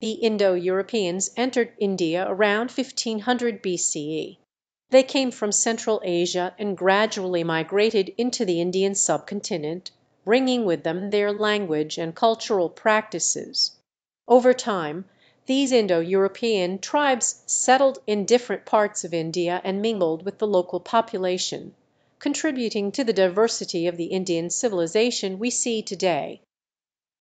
The Indo Europeans entered India around 1500 B.C.E. They came from Central Asia and gradually migrated into the Indian subcontinent, bringing with them their language and cultural practices. Over time these Indo European tribes settled in different parts of India and mingled with the local population, contributing to the diversity of the Indian civilization we see today.